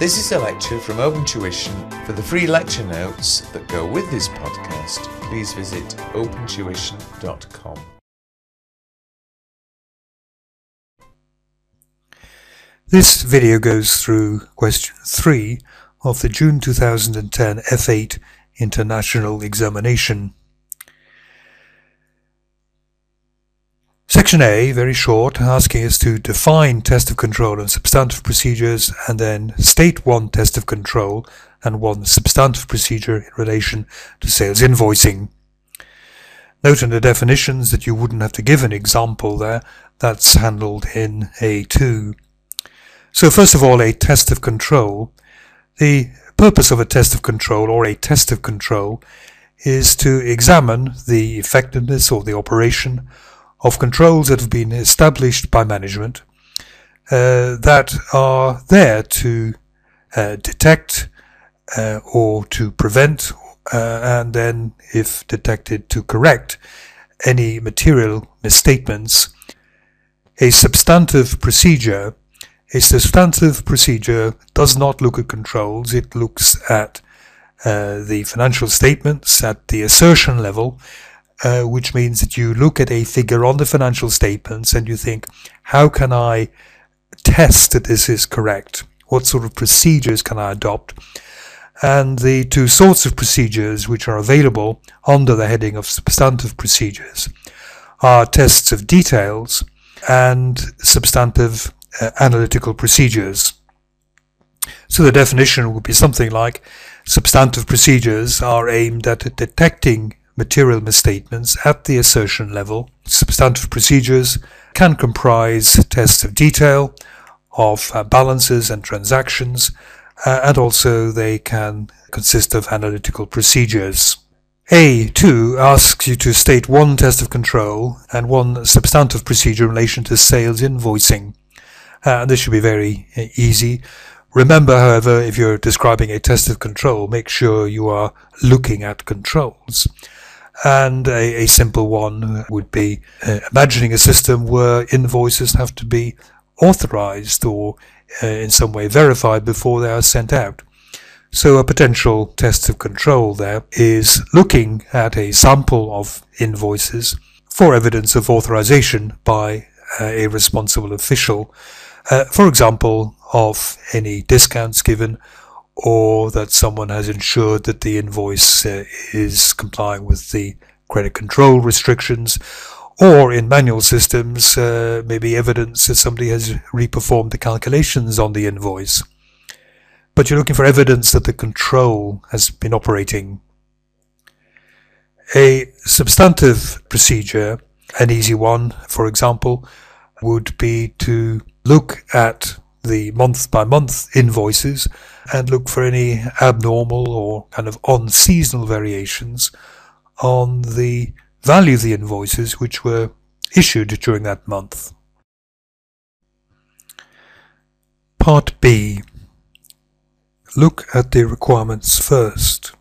This is a lecture from Open Tuition. For the free lecture notes that go with this podcast, please visit opentuition.com. This video goes through question 3 of the June 2010 F8 International Examination. Section A, very short, asking us to define test of control and substantive procedures and then state one test of control and one substantive procedure in relation to sales invoicing. Note in the definitions that you wouldn't have to give an example there, that's handled in A2. So first of all, a test of control. The purpose of a test of control or a test of control is to examine the effectiveness or the operation of controls that have been established by management uh, that are there to uh, detect uh, or to prevent uh, and then if detected to correct any material misstatements. A substantive procedure a substantive procedure does not look at controls, it looks at uh, the financial statements at the assertion level uh, which means that you look at a figure on the financial statements and you think, how can I test that this is correct? What sort of procedures can I adopt? And the two sorts of procedures which are available under the heading of substantive procedures are tests of details and substantive uh, analytical procedures. So the definition would be something like substantive procedures are aimed at detecting material misstatements at the assertion level. Substantive procedures can comprise tests of detail, of uh, balances and transactions, uh, and also they can consist of analytical procedures. A2 asks you to state one test of control and one substantive procedure in relation to sales invoicing. Uh, this should be very uh, easy. Remember, however, if you're describing a test of control, make sure you are looking at controls. And a, a simple one would be uh, imagining a system where invoices have to be authorized or uh, in some way verified before they are sent out. So a potential test of control there is looking at a sample of invoices for evidence of authorization by uh, a responsible official, uh, for example, of any discounts given or that someone has ensured that the invoice uh, is complying with the credit control restrictions, or in manual systems, uh, maybe evidence that somebody has reperformed the calculations on the invoice. But you're looking for evidence that the control has been operating. A substantive procedure, an easy one, for example, would be to look at the month by month invoices and look for any abnormal or kind of unseasonal variations on the value of the invoices which were issued during that month. Part B. Look at the requirements first.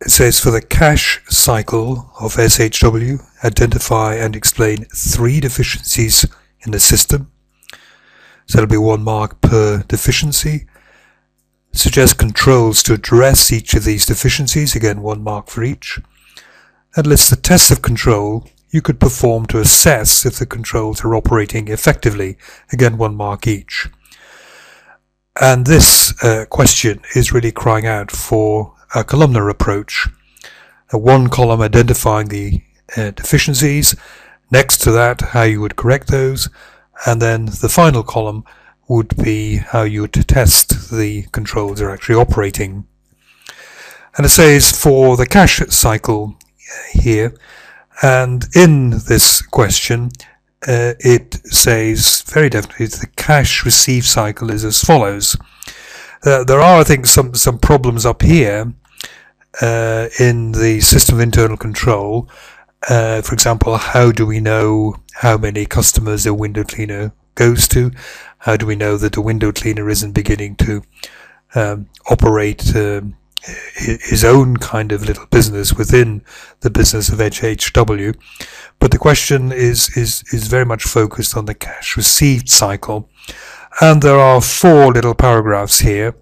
It says for the cash cycle of SHW, identify and explain three deficiencies in the system. So that'll be one mark per deficiency. Suggest controls to address each of these deficiencies, again one mark for each. And list the tests of control you could perform to assess if the controls are operating effectively, again one mark each. And this uh, question is really crying out for a columnar approach. A one column identifying the uh, deficiencies, next to that how you would correct those, and then the final column would be how you would test the controls are actually operating. And it says for the cash cycle here, and in this question, uh, it says very definitely the cash receive cycle is as follows. Uh, there are, I think, some, some problems up here uh, in the system of internal control. Uh, for example, how do we know how many customers a window cleaner goes to? How do we know that the window cleaner isn't beginning to um, operate um, his own kind of little business within the business of HHW. But the question is, is, is very much focused on the cash received cycle. And there are four little paragraphs here.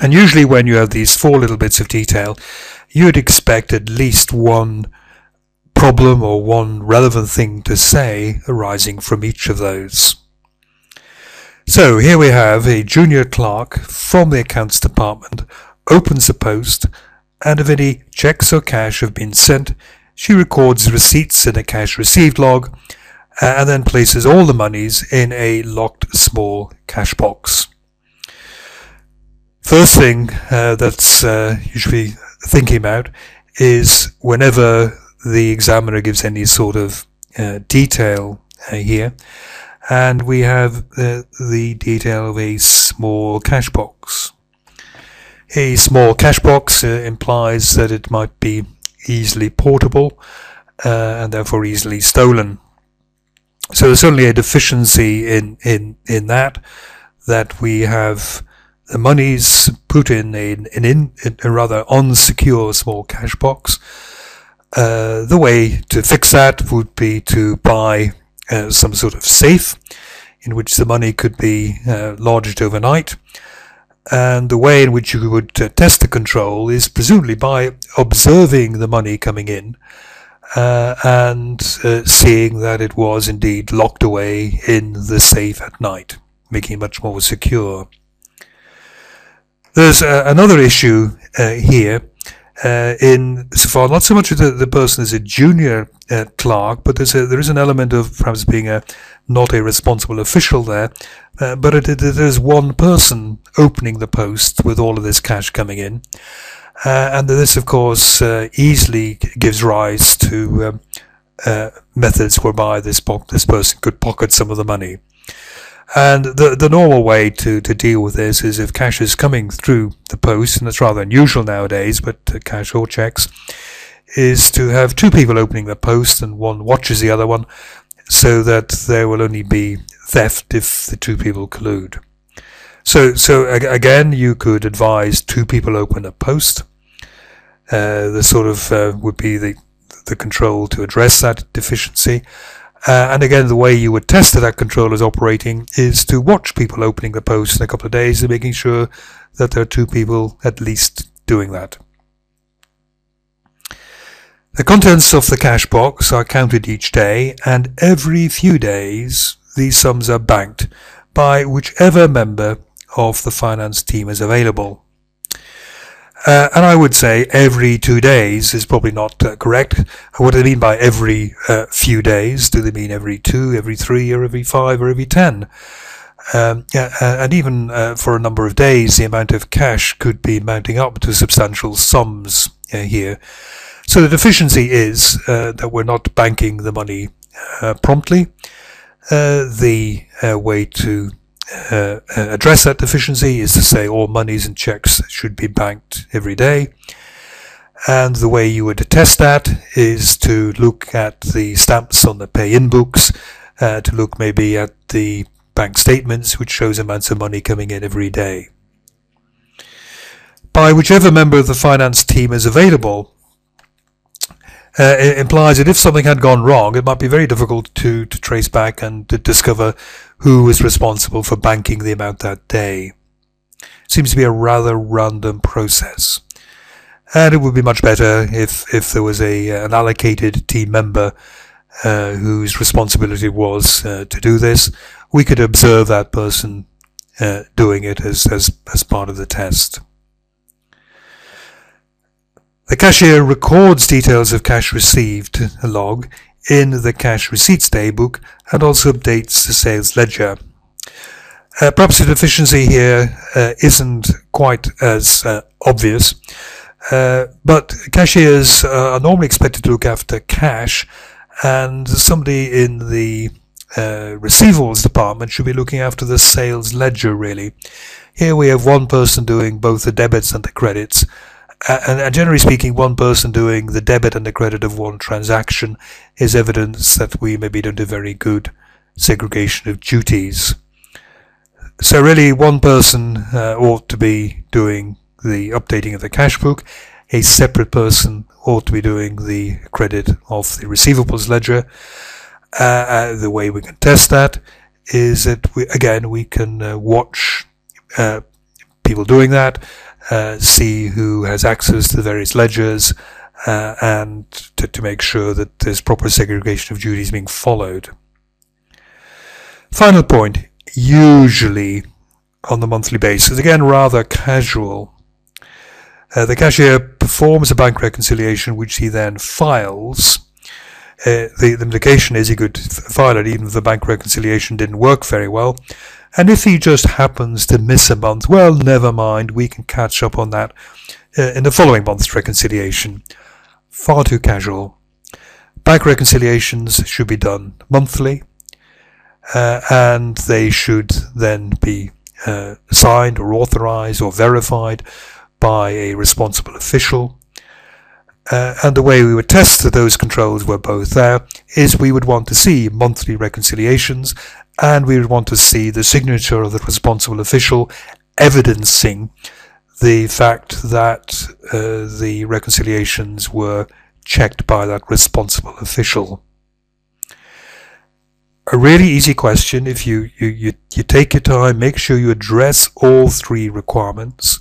And usually when you have these four little bits of detail, you'd expect at least one problem or one relevant thing to say arising from each of those. So here we have a junior clerk from the accounts department opens the post and if any checks or cash have been sent, she records receipts in a cash received log and then places all the monies in a locked small cash box. First thing uh, that's uh, usually thinking about is whenever the examiner gives any sort of uh, detail uh, here, and we have the, the detail of a small cash box. A small cash box uh, implies that it might be easily portable uh, and therefore easily stolen. So there's certainly a deficiency in, in, in that, that we have the monies put in in, in, a rather unsecure small cash box. Uh, the way to fix that would be to buy uh, some sort of safe in which the money could be uh, lodged overnight. And the way in which you would uh, test the control is presumably by observing the money coming in uh, and seeing that it was indeed locked away in the safe at night, making it much more secure. There's another issue here uh, in so far not so much that the person is a junior uh, clerk, but there's a, there is an element of perhaps being a not a responsible official there, uh, but it, it, one person opening the post with all of this cash coming in, uh, and this of course uh, easily gives rise to um, uh, methods whereby this this person could pocket some of the money. And the the normal way to, to deal with this is if cash is coming through the post, and that's rather unusual nowadays, but uh, cash or checks, is to have two people opening the post and one watches the other one, so that there will only be theft if the two people collude. So, so again, you could advise two people open a post. Uh, the sort of uh, would be the the control to address that deficiency. Uh, and again, the way you would test that that control is operating is to watch people opening the post in a couple of days and making sure that there are two people at least doing that. The contents of the cash box are counted each day, and every few days these sums are banked by whichever member of the finance team is available. Uh, and I would say every two days is probably not uh, correct. What do they mean by every uh, few days? Do they mean every two, every three, or every five, or every ten? Um, yeah, uh, and even uh, for a number of days, the amount of cash could be mounting up to substantial sums uh, here. So the deficiency is that we're not banking the money promptly. the way to uh, address that deficiency is to say all monies and checks should be banked every day. And the way you would test that is to look at the stamps on the pay-in books, uh, to look maybe at the bank statements, which shows amounts of money coming in every day. By whichever member of the finance team is available, uh, it implies that if something had gone wrong, it might be very difficult to, to trace back and to discover who was responsible for banking the amount that day. Seems to be a rather random process. And it would be much better if, if there was a, an allocated team member uh, whose responsibility was uh, to do this. We could observe that person uh, doing it as, as, as part of the test. The cashier records details of cash received a log in the cash receipts daybook and also updates the sales ledger. Uh, perhaps the deficiency here uh, isn't quite as uh, obvious, uh, but cashiers are normally expected to look after cash and somebody in the uh, receivables department should be looking after the sales ledger really. Here we have one person doing both the debits and the credits and, generally speaking, one person doing the debit and the credit of one transaction is evidence that we maybe don't do very good segregation of duties. So really, one person uh, ought to be doing the updating of the cash book. A separate person ought to be doing the credit of the receivables ledger. Uh, uh, the way we can test that is that we, again we can uh, watch uh, people doing that, uh, see who has access to the various ledgers, uh, and to, to make sure that there's proper segregation of duties being followed. Final point, usually on the monthly basis, again rather casual. Uh, the cashier performs a bank reconciliation which he then files. Uh, the, the implication is he could file it even if the bank reconciliation didn't work very well. And if he just happens to miss a month, well, never mind, we can catch up on that uh, in the following month's reconciliation. Far too casual. Bank reconciliations should be done monthly, uh, and they should then be uh, signed or authorized or verified by a responsible official. Uh, and the way we would test that those controls were both there is we would want to see monthly reconciliations and we want to see the signature of the responsible official evidencing the fact that uh, the reconciliations were checked by that responsible official a really easy question. If you, you, you, you take your time, make sure you address all three requirements.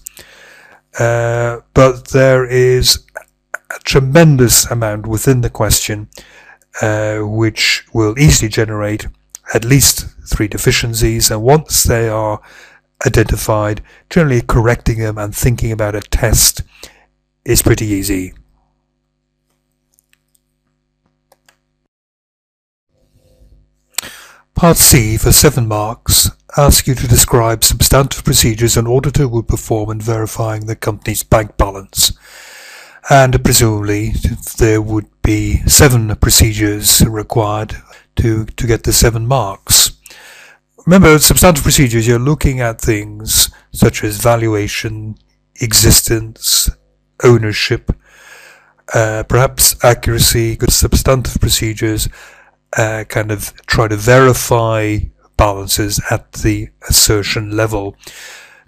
Uh, but there is a tremendous amount within the question uh, which will easily generate at least three deficiencies. And once they are identified, generally correcting them and thinking about a test is pretty easy. Part C, for 7 marks, asks you to describe substantive procedures an auditor would perform in verifying the company's bank balance. And presumably there would be 7 procedures required to, to get the 7 marks. Remember, substantive procedures, you're looking at things such as valuation, existence, ownership, uh, perhaps accuracy, good substantive procedures, uh, kind of try to verify balances at the assertion level.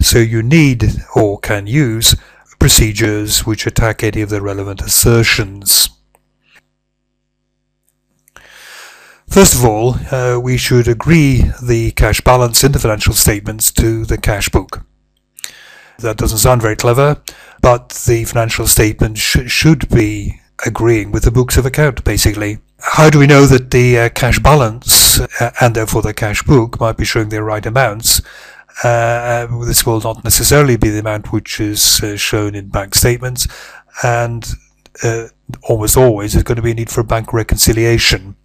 So you need or can use procedures which attack any of the relevant assertions. First of all, uh, we should agree the cash balance in the financial statements to the cash book. That doesn't sound very clever, but the financial statement sh should be agreeing with the books of account, basically. How do we know that the uh, cash balance uh, and therefore the cash book might be showing the right amounts? Uh, this will not necessarily be the amount which is uh, shown in bank statements, and uh, almost always there's going to be a need for bank reconciliation.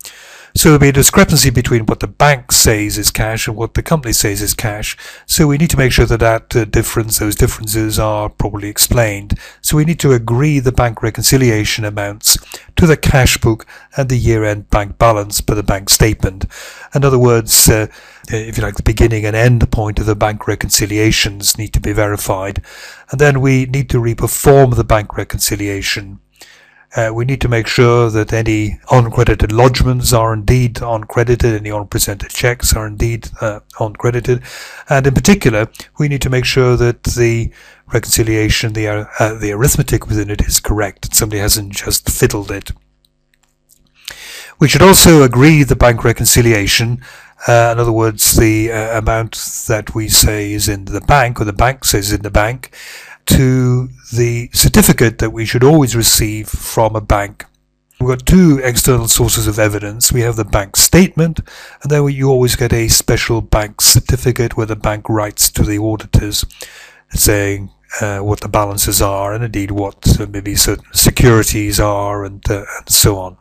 So there'll be a discrepancy between what the bank says is cash and what the company says is cash. So we need to make sure that that uh, difference, those differences are properly explained. So we need to agree the bank reconciliation amounts to the cash book and the year-end bank balance per the bank statement. In other words, uh, if you like, the beginning and end point of the bank reconciliations need to be verified. And then we need to reperform the bank reconciliation uh, we need to make sure that any uncredited lodgements are indeed uncredited, any unpresented checks are indeed uh, uncredited, and in particular, we need to make sure that the reconciliation, the uh, uh the arithmetic within it is correct, and somebody hasn't just fiddled it. We should also agree the bank reconciliation. Uh, in other words, the uh, amount that we say is in the bank, or the bank says in the bank, to the certificate that we should always receive from a bank. We've got two external sources of evidence. We have the bank statement, and then you always get a special bank certificate where the bank writes to the auditors saying uh, what the balances are and indeed what uh, maybe certain securities are and, uh, and so on.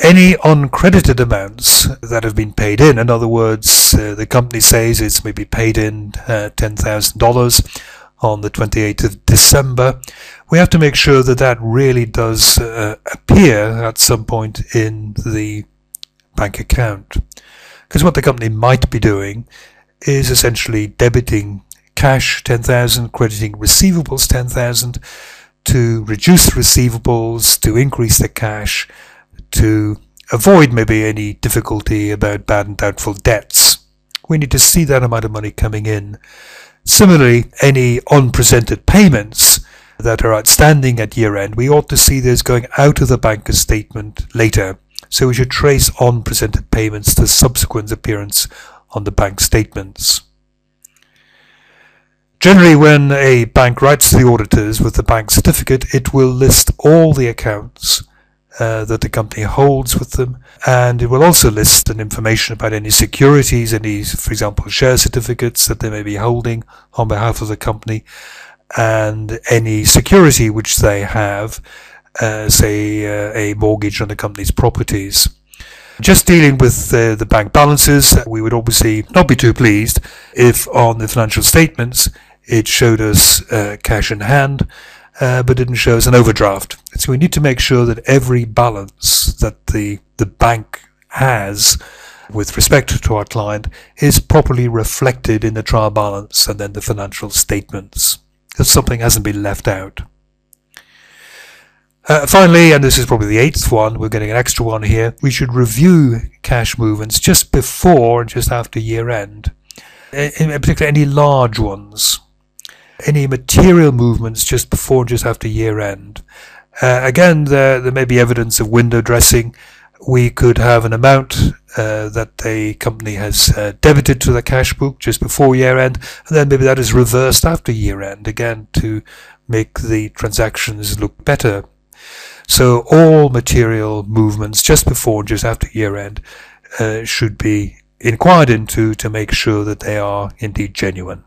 Any uncredited amounts that have been paid in, in other words, uh, the company says it's maybe paid in uh, $10,000 on the 28th of December, we have to make sure that that really does uh, appear at some point in the bank account. Because what the company might be doing is essentially debiting cash 10,000, crediting receivables 10,000 to reduce receivables, to increase the cash, to avoid maybe any difficulty about bad and doubtful debts we need to see that amount of money coming in. Similarly, any unpresented payments that are outstanding at year end, we ought to see those going out of the banker's statement later. So we should trace unpresented payments to subsequent appearance on the bank statements. Generally, when a bank writes to the auditors with the bank certificate, it will list all the accounts uh, that the company holds with them, and it will also list an information about any securities, any, for example, share certificates that they may be holding on behalf of the company, and any security which they have, uh, say uh, a mortgage on the company's properties. Just dealing with uh, the bank balances, we would obviously not be too pleased if on the financial statements it showed us uh, cash in hand, uh, but didn't show us an overdraft. So we need to make sure that every balance that the, the bank has with respect to our client is properly reflected in the trial balance and then the financial statements. If something hasn't been left out. Uh, finally, and this is probably the eighth one, we're getting an extra one here, we should review cash movements just before and just after year end. In particular, any large ones. Any material movements just before and just after year end. Uh, again, there, there may be evidence of window dressing. We could have an amount uh, that a company has uh, debited to the cash book just before year end, and then maybe that is reversed after year end, again to make the transactions look better. So all material movements just before and just after year end uh, should be inquired into to make sure that they are indeed genuine.